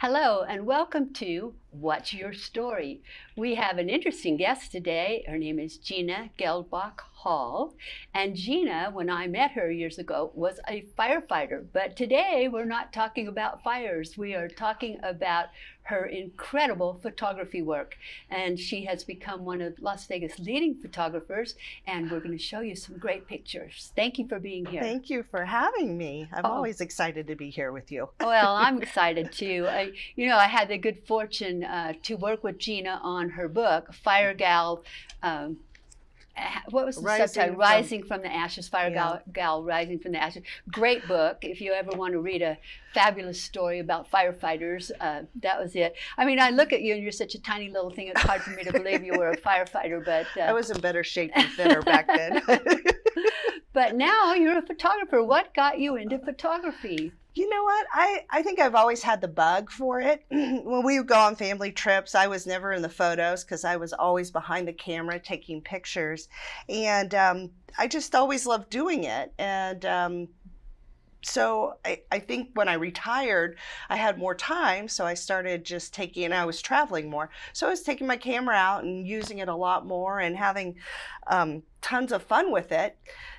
Hello, and welcome to What's Your Story? We have an interesting guest today. Her name is Gina Geldbach Hall. And Gina, when I met her years ago, was a firefighter. But today we're not talking about fires, we are talking about her incredible photography work. And she has become one of Las Vegas' leading photographers, and we're going to show you some great pictures. Thank you for being here. Thank you for having me. I'm Oh. always excited to be here with you. well, I'm excited too. I, you know, I had the good fortune uh, to work with Gina on her book, Fire Gal. Um, what was the Rising subtitle? from- Rising from the Ashes. Fire Yeah. Gal, Gal Rising from the Ashes. Great book. If you ever want to read a fabulous story about firefighters, uh, that was it. I mean, I look at you and you're such a tiny little thing. It's hard for me to believe you were a firefighter, but uh, I was in better shape and thinner back then. but now you're a photographer. What got you into photography? You know what? I, I think I've always had the bug for it. when we would go on family trips, I was never in the photos because I was always behind the camera taking pictures. And um, I just always loved doing it. And um, so I, I think when I retired, I had more time. So I started just taking, and I was traveling more. So I was taking my camera out and using it a lot more and having um, tons of fun with it.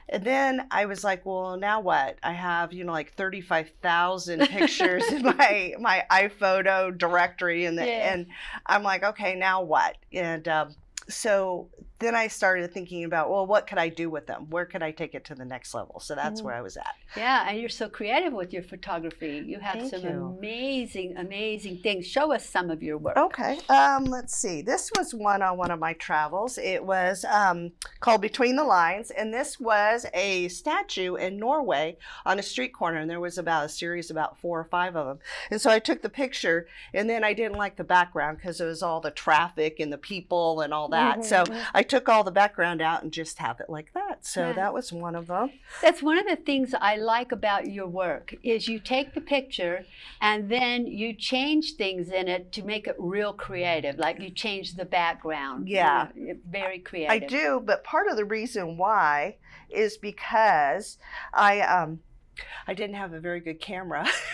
And then I was like, well, now what? I have, you know, like 35,000 pictures in my my iPhoto directory and the, Yeah. and I'm like, okay, now what? And um, so then I started thinking about, well, what could I do with them? Where could I take it to the next level? So that's Mm. where I was at. Yeah, and you're so creative with your photography. You have Thank some you. amazing, amazing things. Show us some of your work. Okay. Um, let's see. This was one on one of my travels. It was um, called Between the Lines, and this was a statue in Norway on a street corner, and there was about a series, about four or five of them. And so I took the picture, and then I didn't like the background because it was all the traffic and the people and all that. So Mhm. I took all the background out and just have it like that. So Yeah. that was one of them. That's one of the things I like about your work is you take the picture and then you change things in it to make it real creative. Like you change the background. you Yeah. know, very creative. I do, but part of the reason why is because I um I didn't have a very good camera.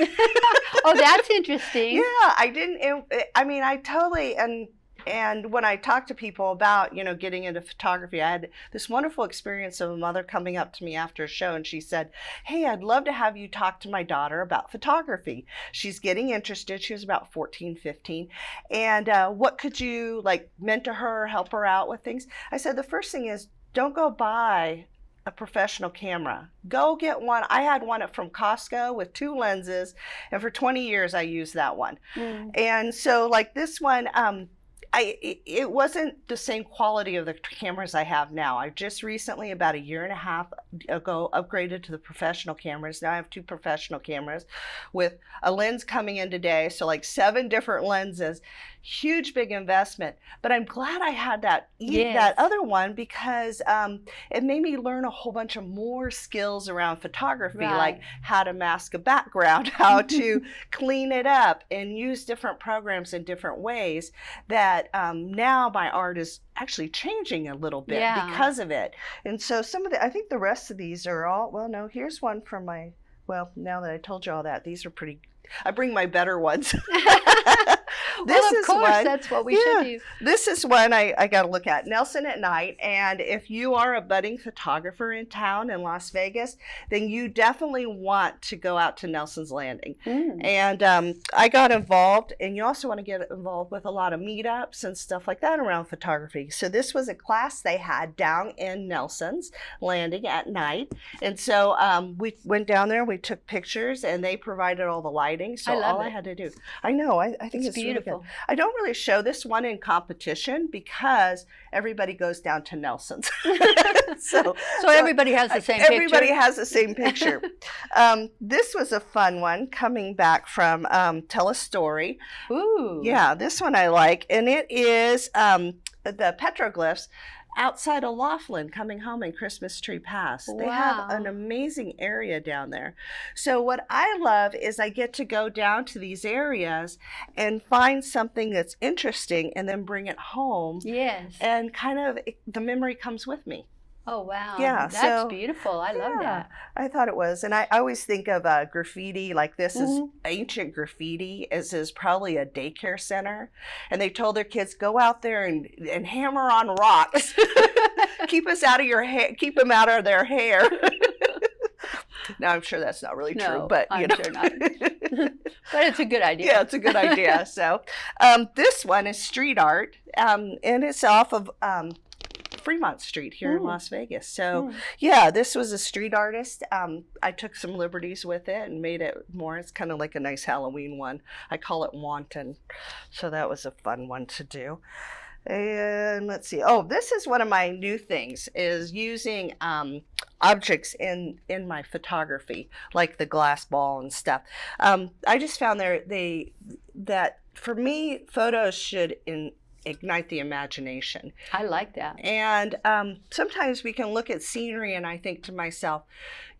oh, that's interesting. yeah, I didn't. It, I mean, I totally and and when I talk to people about you know getting into photography, I had this wonderful experience of a mother coming up to me after a show and she said, "Hey, I'd love to have you talk to my daughter about photography. She's getting interested. She was about 14, 15, and uh, what could you like mentor her, help her out with things?" I said, "The first thing is don't go buy." A professional camera. Go get one. I had one from Costco with two lenses, and for 20 years I used that one. Mm. And so, like this one, um, I it, wasn't the same quality of the cameras I have now. I just recently, about a year and a half ago, upgraded to the professional cameras. Now I have two professional cameras with a lens coming in today, so like seven different lenses. Huge, big investment. But I'm glad I had that Yes. that other one because um, it made me learn a whole bunch of more skills around photography, Right. like how to mask a background, how to clean it up, and use different programs in different ways. That um, now my art is actually changing a little bit Yeah. because of it. And so some of the, I think the rest of these are all. Well, no, here's one from my. Well, now that I told you all that, these are pretty. I bring my better ones. well, This of is course, one- that's what we yeah. should do. This is one I, I got to look at Nelson at night. And if you are a budding photographer in town in Las Vegas, then you definitely want to go out to Nelson's Landing. Mm. And um, I got involved, and you also want to get involved with a lot of meetups and stuff like that around photography. So this was a class they had down in Nelson's Landing at night, and so um, we went down there, we took pictures, and they provided all the lighting. So I all I had to do, I know, I, I think It's it's, really good. Beautiful. I don't really show this one in competition because everybody goes down to Nelson's. so So everybody has the same picture. everybody picture. has the same picture. um, this was a fun one coming back from um, Tell a Story. Ooh. Yeah, this one I like, and it is um, the petroglyphs outside of Laughlin coming home in Christmas Tree Pass. They have an amazing area down there. So what I love is I get to go down to these areas and find something that's interesting and then bring it home Yes. and kind of the memory comes with me. Oh wow! Yeah, that's so- beautiful. I love Yeah, that. I thought it was, and I, I always think of uh, graffiti like this is Mhm. ancient graffiti. As is probably a daycare center, and they told their kids go out there and and hammer on rocks, keep us out of your hair, keep them out of their hair. now I'm sure that's not really No, true, but you I'm know. sure not. But it's a good idea. yeah, it's a good idea. So, um, this one is street art, um, and it's off of um, Fremont Street here in Mm. Las Vegas. So, Mm. yeah, this was a street artist. Um, I took some liberties with it and made it more. It's kind of like a nice Halloween one. I call it Wanton. So that was a fun one to do. And let's see. Oh, this is one of my new things is using um, objects in in my photography, like the glass ball and stuff. Um, I just found there they that for me, photos should in, ignite the imagination. I like that. And um, sometimes we can look at scenery, and I think to myself,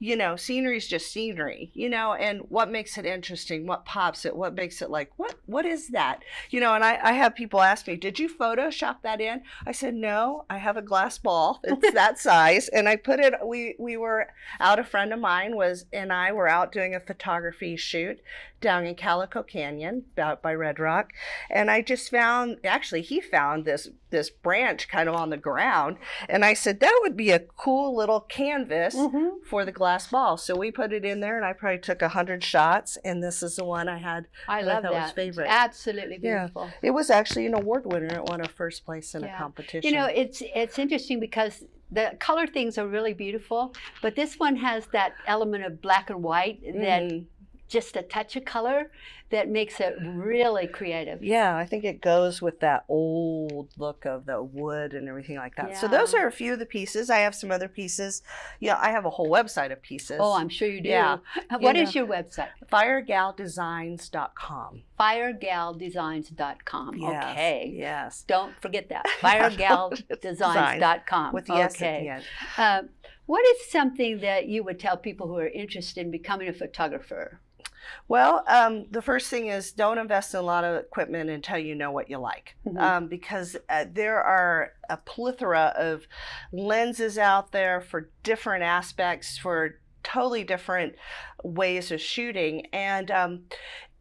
you know, scenery is just scenery, you know, and what makes it interesting, what pops it, what makes it like, what, what is that, you know? And I, I have people ask me, did you Photoshop that in? I said, no, I have a glass ball, it's that size, and I put it. We we were out. A friend of mine was and I were out doing a photography shoot down in Calico Canyon, out by Red Rock, and I just found actually he found this this branch kind of on the ground and I said that would be a cool little canvas Mhm. for the glass ball. So we put it in there and I probably took a hundred shots and this is the one I had. I I love was that. It's favorite. Absolutely Yeah. beautiful. It was actually an award winner. It won a first place in Yeah. a competition. You know, it's it's interesting because the color things are really beautiful, but this one has that element of black and white that Mhm. Just a touch of color that makes it really creative. Yeah, I think it goes with that old look of the wood and everything like that. So those are a few of the pieces. I have some other pieces. Yeah, I have a whole website of pieces. Oh, I'm sure you do. Yeah. What You is your website? firegaldesigns.com. Firegaldesigns.com. Yes, Okay. Yes. Don't forget that. Firegaldesigns.com. With the S okay. at the end. Uh, what is something that you would tell people who are interested in becoming a photographer? Well, um, the first thing is don't invest in a lot of equipment until you know what you like, Mhm. um, because uh, there are a plethora of lenses out there for different aspects, for totally different ways of shooting, and um,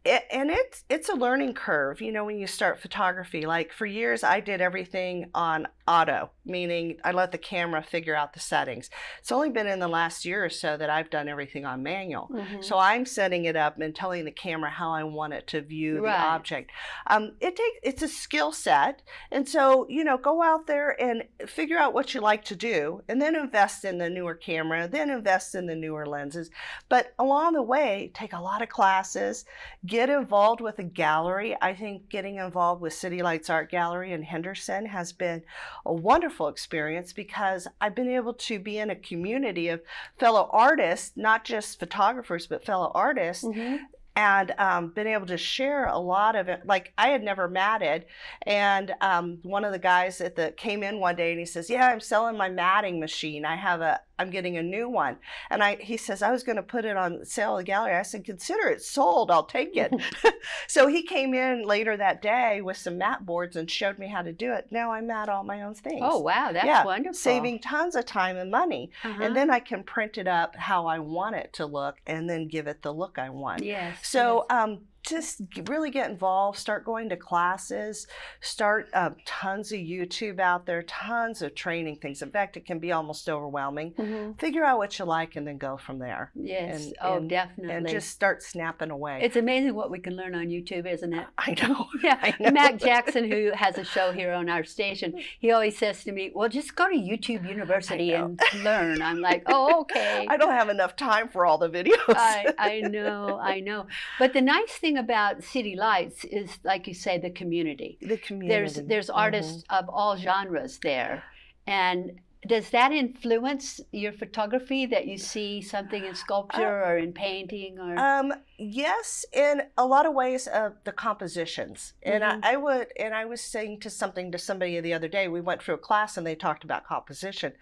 it, and it's it's a learning curve. You know, when you start photography, like for years, I did everything on auto, meaning I let the camera figure out the settings. It's only been in the last year or so that I've done everything on manual. So I'm setting it up and telling the camera how I want it to view Right. the object. Um, it takes it's a skill set, and so you know, go out there and figure out what you like to do, and then invest in the newer camera, then invest in the newer lenses. But along the way, take a lot of classes, get involved with a gallery. I think getting involved with City Lights Art Gallery in Henderson has been a wonderful experience because I've been able to be in a community of fellow artists, not just photographers, but fellow artists, Mhm. and um, been able to share a lot of it. Like I had never matted, and um, one of the guys at the came in one day and he says, "Yeah, I'm selling my matting machine. I have a, I'm getting a new one." And I, he says, "I was going to put it on sale at the gallery." I said, "Consider it sold. I'll take it." so he came in later that day with some mat boards and showed me how to do it. Now I mat all my own things. Oh, wow. That's Yeah, wonderful. Saving tons of time and money. Uh-huh. And then I can print it up how I want it to look and then give it the look I want. Yes. So um, just really get involved. Start going to classes. Start um, tons of YouTube out there. Tons of training things. In fact, it can be almost overwhelming. Mhm. Figure out what you like and then go from there. Yes. And- oh, and- definitely. And just start snapping away. it's amazing what we can learn on YouTube, isn't it? I know. Yeah, I know. Mac Jackson, who has a show here on our station, he always says to me, "Well, just go to YouTube University and learn." I'm like, "Oh, okay." I don't have enough time for all the videos. I, I know, I know. But the nice thing about City Lights is, like you say, the community. the community. There's there's artists of all genres there, and does that influence your photography that you see something in sculpture or in painting or? Um, yes, in a lot of ways of the compositions. And Mhm. I, I would, and I was saying to something to somebody the other day. We went through a class and they talked about composition.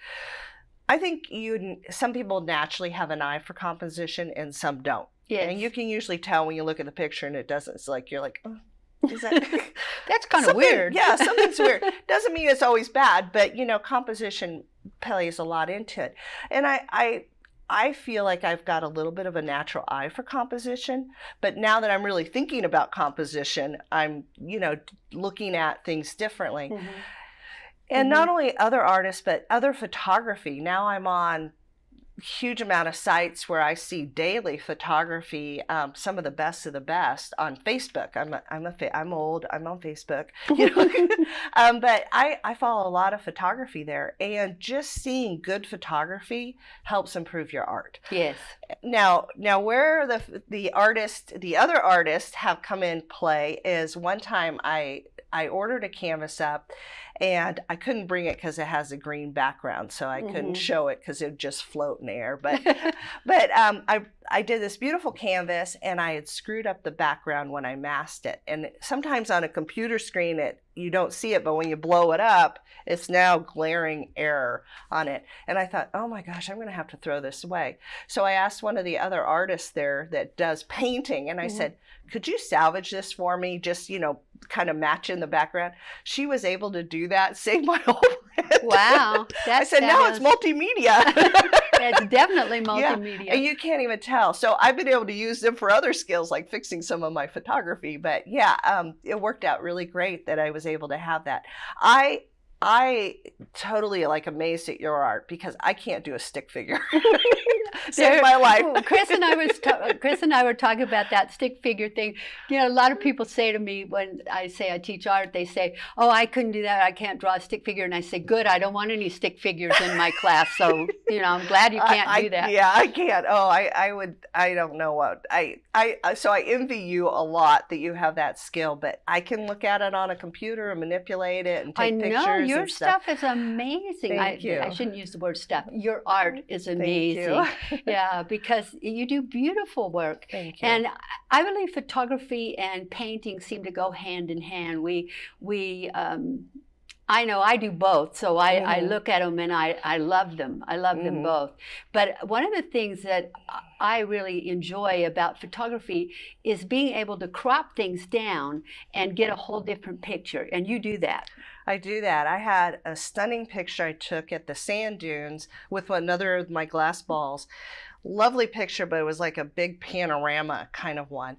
I think you, some people naturally have an eye for composition and some don't. Yes, And you can usually tell when you look at the picture and it doesn't. It's like you're like, oh, is that? that's kind of weird. Yeah, something's weird. Doesn't mean it's always bad, but you know, composition plays a lot into it. And I, I I feel like I've got a little bit of a natural eye for composition, but now that I'm really thinking about composition, I'm, you know, looking at things differently. Mm-hmm. And mm-hmm. not only other artists, but other photography. Now I'm on huge amount of sites where I see daily photography, um, some of the best of the best on Facebook. I'm a, I'm a I'm old. I'm on Facebook, you know, um, but I I follow a lot of photography there, and just seeing good photography helps improve your art. Yes. Now now where the the artist the other artists have come in play is one time I I ordered a canvas up and I couldn't bring it because it has a green background, so I mm-hmm. couldn't show it because it would just float in air. But but um, I I did this beautiful canvas, and I had screwed up the background when I masked it. And sometimes on a computer screen, it you don't see it, but when you blow it up, it's now glaring error on it. And I thought, oh my gosh, I'm going to have to throw this away. So I asked one of the other artists there that does painting, and I mm-hmm. said, could you salvage this for me? Just you know kind of match in the background. She was able to do that, save my whole rent. Wow. I said, now it's multimedia. it's definitely multimedia. Yeah, and you can't even tell. So I've been able to use them for other skills like fixing some of my photography. But yeah, um, it worked out really great that I was able to have that. I I totally like amazed at your art because I can't do a stick figure. Save my life. Oh, Chris and I was ta- uh, Chris and I were talking about that stick figure thing. You know, a lot of people say to me when I say I teach art, they say, "Oh, I couldn't do that. I can't draw a stick figure." And I say, "Good. I don't want any stick figures in my class." So you know, I'm glad you can't I, do that. yeah, I can't. Oh, I, I would. I don't know what I, I. Uh, so I envy you a lot that you have that skill, but I can look at it on a computer and manipulate it and take I pictures. Know your stuff. stuff. is amazing. Thank I, you. I shouldn't use the word stuff. Your art is amazing. yeah, because you do beautiful work. Thank you. And I believe photography and painting seem to go hand in hand. We we um, I know I do both, so I, mm-hmm. I look at them and I, I love them. I love mm-hmm. them both. But one of the things that I really enjoy about photography is being able to crop things down and get a whole different picture. And you do that. I do that. I had a stunning picture I took at the sand dunes with another of my glass balls. Lovely picture, but it was like a big panorama kind of one.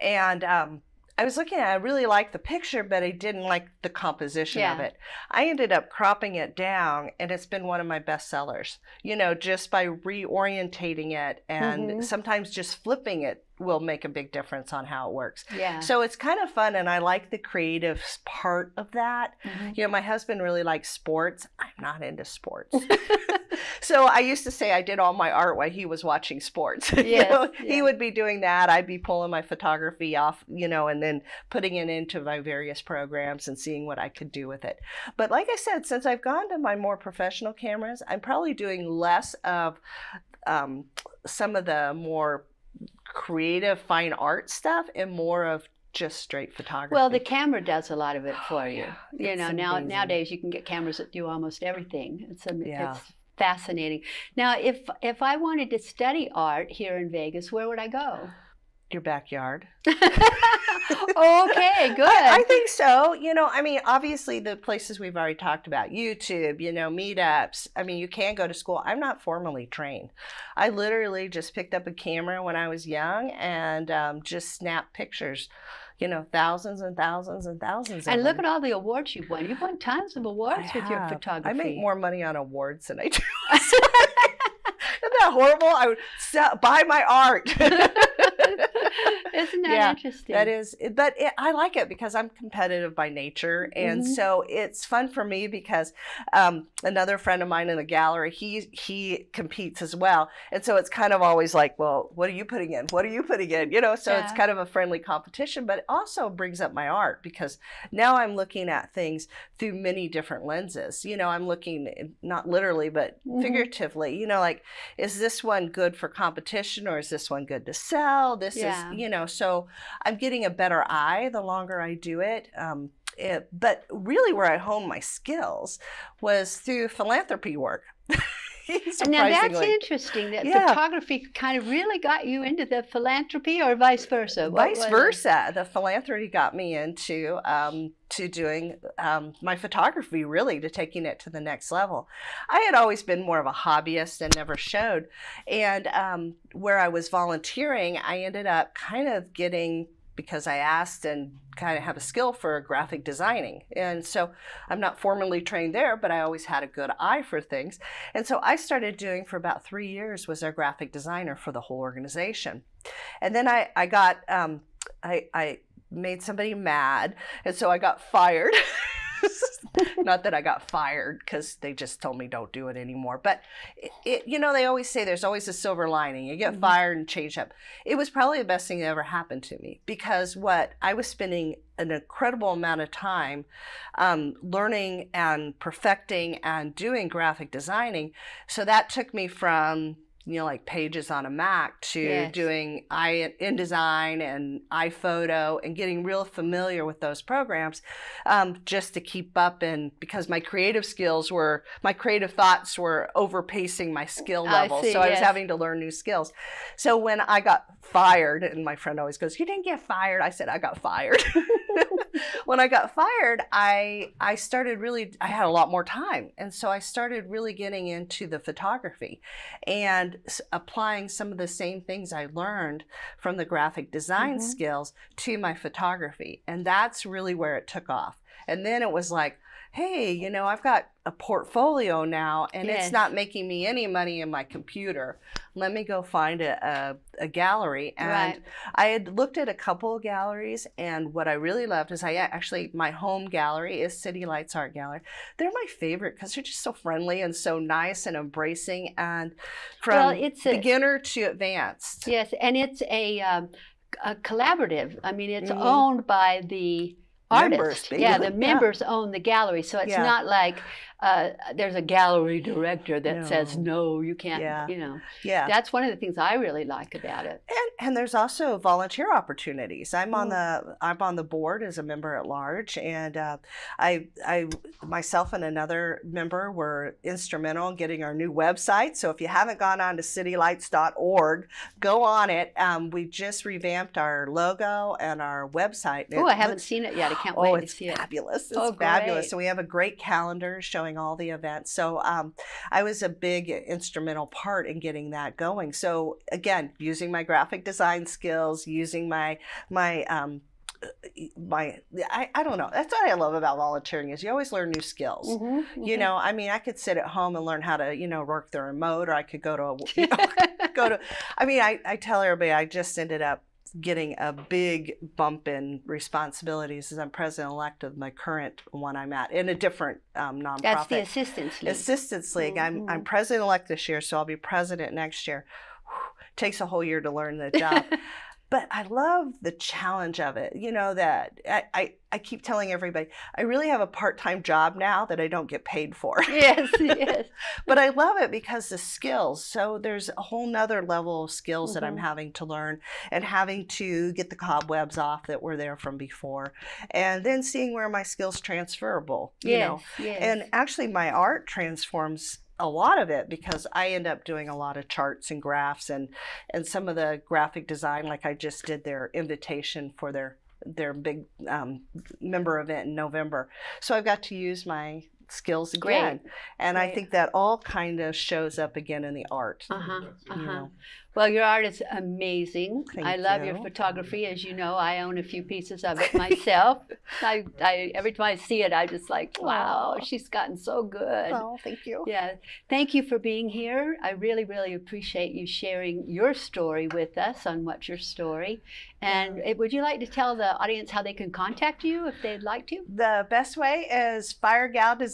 And um, I was looking at it, I really liked the picture, but I didn't like the composition yeah. of it. I ended up cropping it down, and it's been one of my best sellers. You know, just by reorientating it and mm-hmm. sometimes just flipping it will make a big difference on how it works. Yeah. So it's kind of fun, and I like the creative part of that. Mm-hmm. You know, my husband really likes sports. I'm not into sports. so I used to say I did all my art while he was watching sports. Yes, you know, yeah. He would be doing that. I'd be pulling my photography off, you know, and then putting it into my various programs and seeing what I could do with it. But like I said, since I've gone to my more professional cameras, I'm probably doing less of um, some of the more creative fine art stuff and more of just straight photography. Well, the camera does a lot of it for you. Oh, you know, now nowadays you can get cameras that do almost everything. It's, a, yeah. it's fascinating. Now, if if I wanted to study art here in Vegas, where would I go? Your backyard. okay, good. I, I, think so. You know, I mean, obviously the places we've already talked about, YouTube, you know, meetups. I mean, you can go to school. I'm not formally trained. I literally just picked up a camera when I was young and um, just snapped pictures you know, thousands and thousands and thousands. And look them. at all the awards you've won. You've won tons of awards I with have. your photography. I make more money on awards than I do. Isn't that horrible? I would sell, buy my art. Isn't that yeah, interesting? That is, but it, I like it because I'm competitive by nature, and mm-hmm. so it's fun for me because um, another friend of mine in the gallery, he he competes as well, and so it's kind of always like, well, what are you putting in? What are you putting in? You know, so yeah. it's kind of a friendly competition, but it also brings up my art because now I'm looking at things through many different lenses. You know, I'm looking not literally but mm-hmm. figuratively. You know, like is this one good for competition or is this one good to sell? This yeah. is, you know, so I'm getting a better eye the longer I do it. Um, it but really, where I honed my skills was through philanthropy work. And now that's interesting that Yeah. photography kind of really got you into the philanthropy or vice versa. What Vice it? versa, the philanthropy got me into um, to doing um, my photography, really to taking it to the next level. I had always been more of a hobbyist and never showed, and um, where I was volunteering, I ended up kind of getting because I asked and kind of have a skill for graphic designing. And so I'm not formally trained there, but I always had a good eye for things. And so I started doing for about three years was our graphic designer for the whole organization. And then I, I got, um, I, I made somebody mad. And so I got fired. not that I got fired because they just told me don't do it anymore. But it, it, you know, they always say there's always a silver lining. You get Mhm. fired and change up. It was probably the best thing that ever happened to me because what I was spending an incredible amount of time um, learning and perfecting and doing graphic designing. So that took me from you know like pages on a Mac to Yes. doing i InDesign and iPhoto and getting real familiar with those programs um, just to keep up and because my creative skills were my creative thoughts were overpacing my skill I level see, so i was having to learn new skills. So when i got fired and my friend always goes you didn't get fired. I said i got fired when i got fired i i started really i had a lot more time. And so i started really getting into the photography and s- applying some of the same things i learned from the graphic design Mhm. skills to my photography. And that's really where it took off. And then it was like hey you know i've got a portfolio now and Yes. it's not making me any money in my computer let me go find a, a, a gallery and Right. I had looked at a couple of galleries, and what I really loved is I actually my home gallery is City Lights Art Gallery. They're my favorite because they're just so friendly and so nice and embracing, and from Well, it's a- beginner to advanced. Yes, and it's a, um, a collaborative. I mean, it's Mhm. owned by the Members. Yeah, the basically. Yeah. members own the gallery, so it's Yeah. not like uh, there's a gallery director that says No. no, you can't. Yeah. You know, Yeah, that's one of the things I really like about it. and and there's also volunteer opportunities. I'm on Mm. the I'm on the board as a member at large, and uh, I I myself and another member were instrumental in getting our new website. So if you haven't gone on to citylights.org, go on it. Um, we just revamped our logo and our website. Oh, I haven't looks- seen it yet. Can't Oh, wait to it's see it. fabulous! It's Oh, fabulous. great. So we have a great calendar showing all the events. So um, I was a big instrumental part in getting that going. So again, using my graphic design skills, using my my um, my I, I don't know. That's what I love about volunteering is you always learn new skills. Mhm, You mhm. know, I mean, I could sit at home and learn how to, you know, work the remote, or I could go to a, you know, go to. I mean, I, I tell everybody I just ended up getting a big bump in responsibilities as I'm president elect of my current one I'm at in a different um, nonprofit. That's the assistance league. Assistance League. I'm I'm Mhm. president elect this year, so I'll be president next year. Whew, takes a whole year to learn the job. but I love the challenge of it. You know that I, I, I keep telling everybody I really have a part time job now that I don't get paid for. yes, yes. but I love it because the skills. So there's a whole nother level of skills that I'm Mhm. having to learn and having to get the cobwebs off that were there from before. And then seeing where my skills transferable. You yes, know. yes. And actually my art transforms a lot of it because I end up doing a lot of charts and graphs and and some of the graphic design like I just did their invitation for their their big um, member event in November. So I've got to use my skills Great. again. And I think that all kind of shows up again in the art. Uh-huh, you uh-huh. know. Well, your art is amazing. Thank I love your photography. As you know, I own a few pieces of it myself. I, I, every time I see it, I'm just like, wow, Aw. she's gotten so good. Oh, thank you. Yeah, thank you for being here. I really, really appreciate you sharing your story with us on What's Your Story. And uh, would you like to tell the audience how they can contact you if they'd like to? The best way is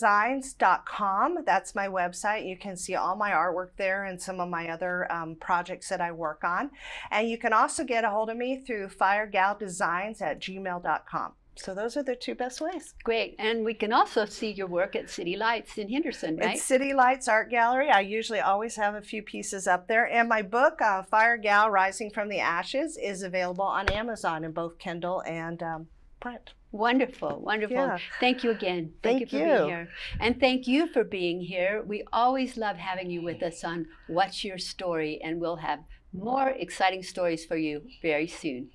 firegaldesigns.com. That's my website. You can see all my artwork there and some of my other um, projects that I work on. And you can also get a hold of me through firegaldesigns at gmail.com. So those are the two best ways. Great. And we can also see your work at City Lights in Henderson, right? It's City Lights Art Gallery. I usually always have a few pieces up there. And my book, uh, Fire Gal Rising from the Ashes, is available on Amazon in both Kindle and um, print. Wonderful, wonderful. Yeah. Thank you again. Thank, Thank you for you. being here. And thank you for being here. We always love having you with us on What's Your Story, and we'll have more exciting stories for you very soon.